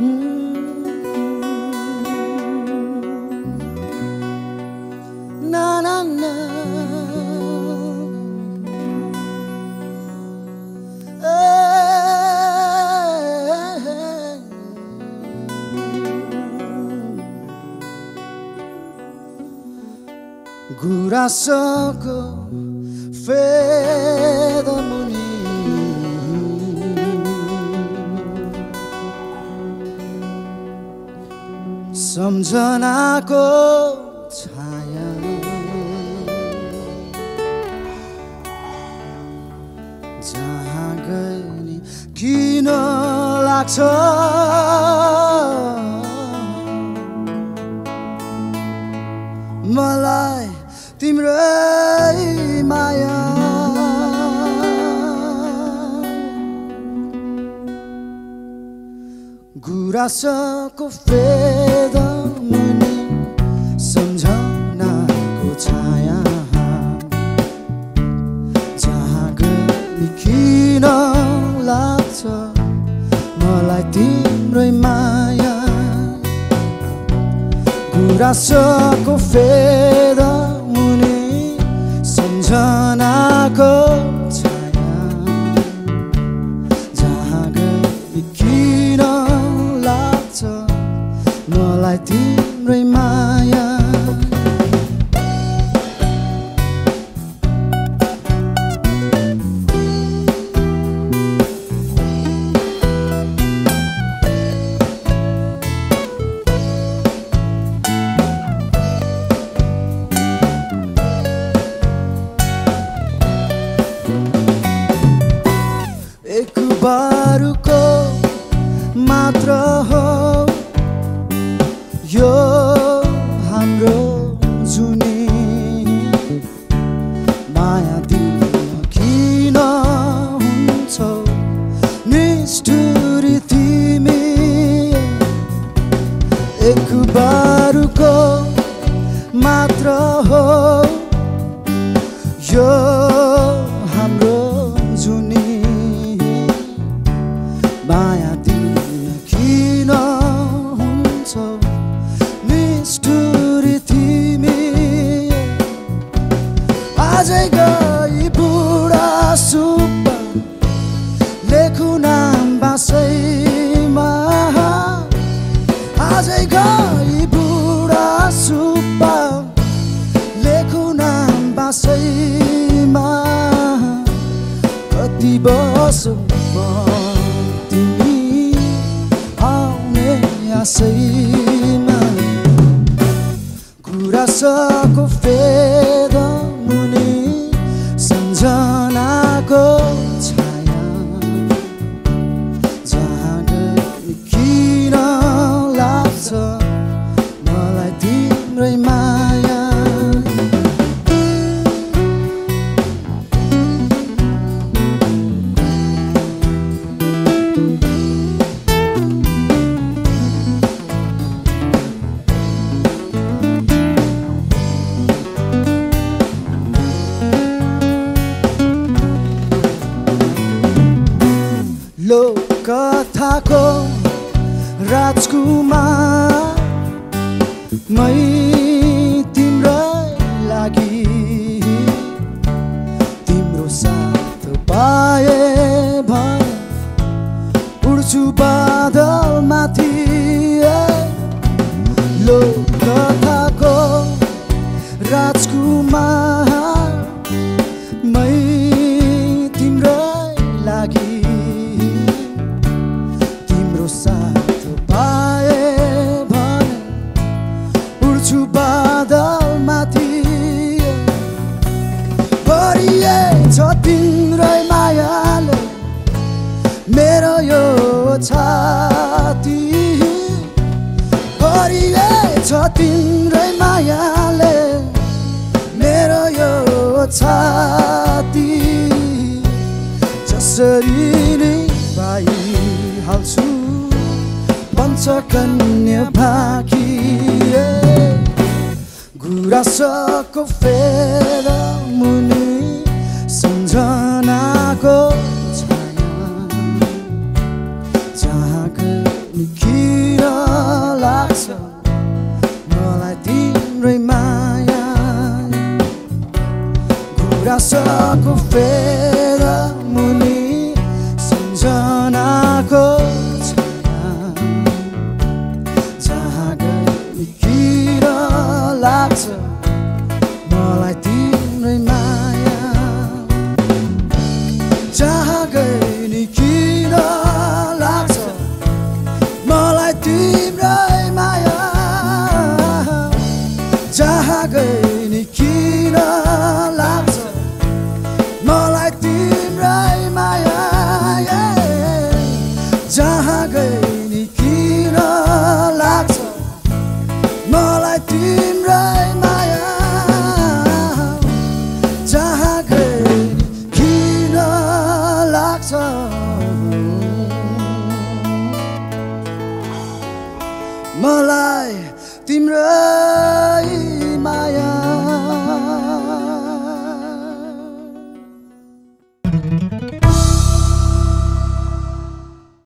Hmm. Na na na. Ah. सम्झनाको छाया। जहाँ गए किन लाग्छ? मलाई तिम्रै माया गुराँसको फेद मुनि सम्झनाको छाया जहाँ गए किन लाग्छ मलाई तिम्रै माया। गुराँसको फेद मुनि सम्झनाको निष्ठुरी तिमी। एक बारको मात्र हो। यो हाम्रो जुनी माया दिन किन हुन्छ। निष्ठुरी तिमी। आजै bosu mo ti ni ha me लोकथाको राजकुमार मै तिम्रै लागि तिम्रो साथ पाए भने उड्छु बादल। तिम्रै मायाले मेरो यो छाती जसरी नै पाइहाल्छु। पञ्चकन्या भाकी गुराँसको फेर मुनि सम्झनाको तिम्रो मुनी मुनि सम्झनाको जहाँ लाग्छ मलाई तिम्रै माया। मलाई तिम्रो